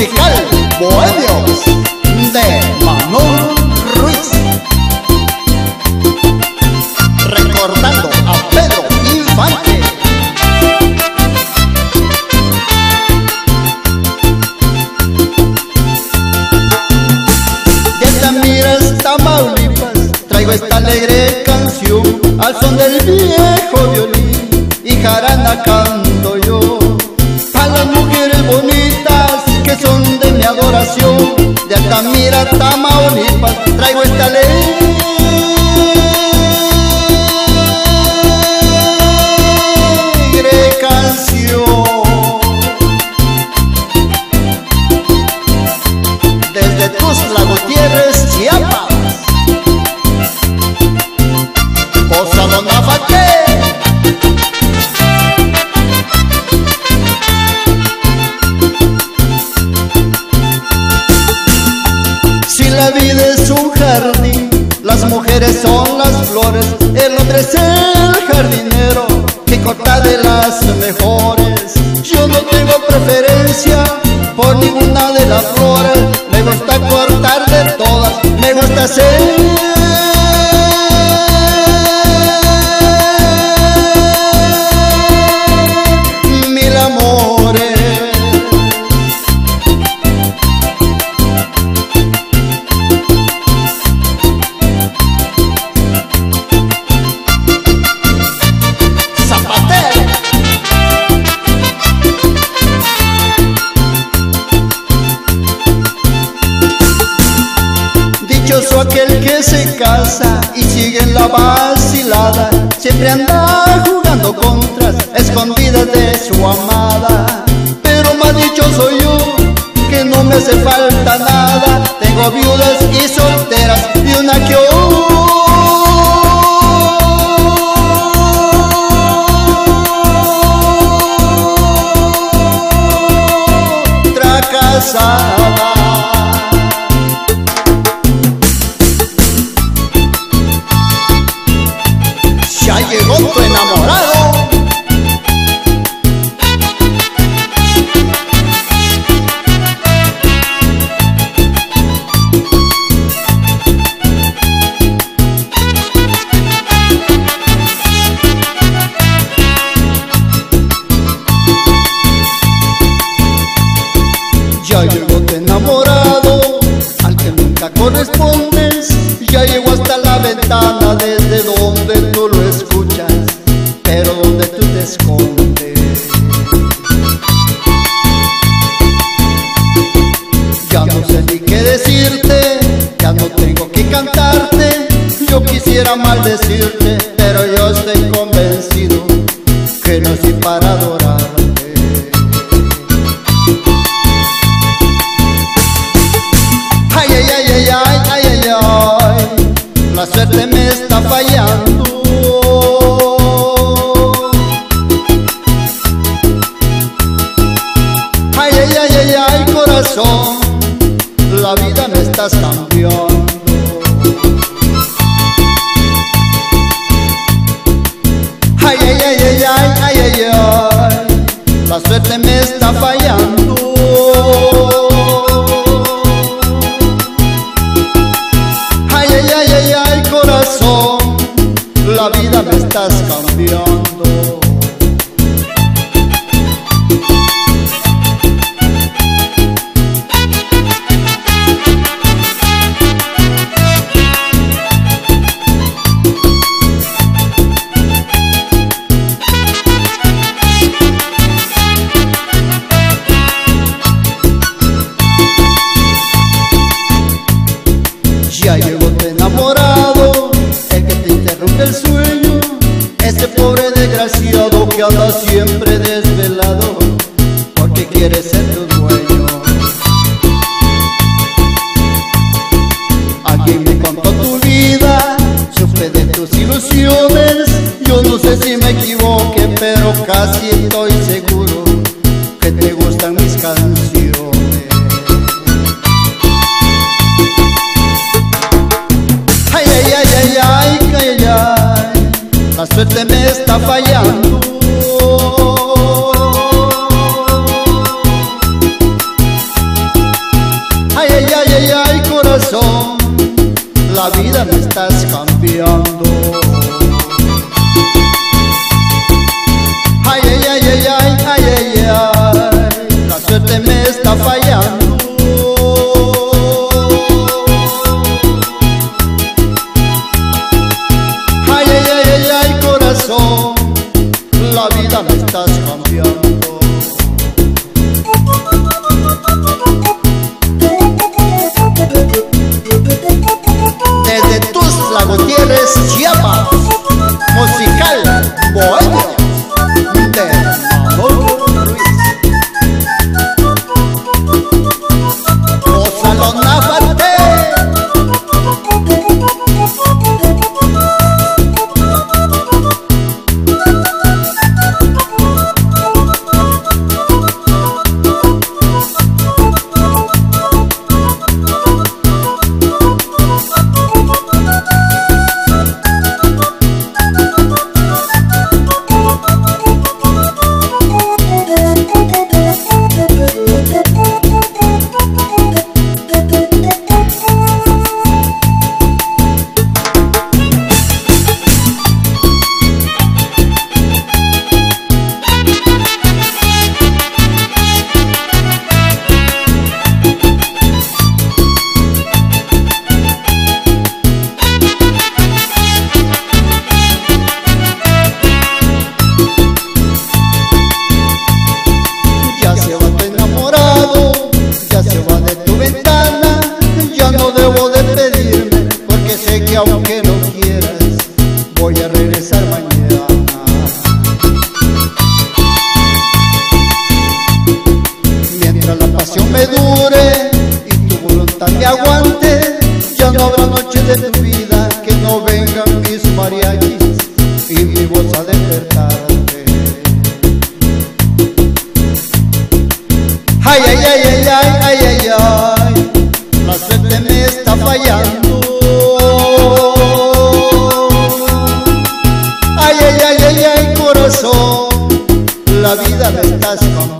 musical Bohemios de flores, el hombre es el jardinero que corta de las mejores. Yo no tengo preferencia por ninguna de las flores, me gusta cortar de todas, me gusta hacer la vacilada, siempre anda jugando contras, escondidas de su amada. Pero más dichoso yo, que no me hace falta nada, tengo viudas y solteras y una que otra casada. Desde donde tú lo escuchas, pero donde tú te escondes. Ya no sé ni qué decirte, ya no tengo que cantarte. Yo quisiera maldecirte, estás. Ay, ay, ay, ay, ay, ay, ay, ay, la suerte me está fallando. Ay, ay, ay, ay, ay, corazón, la vida me estás cambiando. Anda siempre desvelado, porque quiere ser tu dueño. Alguien me contó tu vida, supe de tus ilusiones, yo no sé si me equivoqué, pero casi estoy seguro está vida me estás cambiando. La vida me estás cambiando.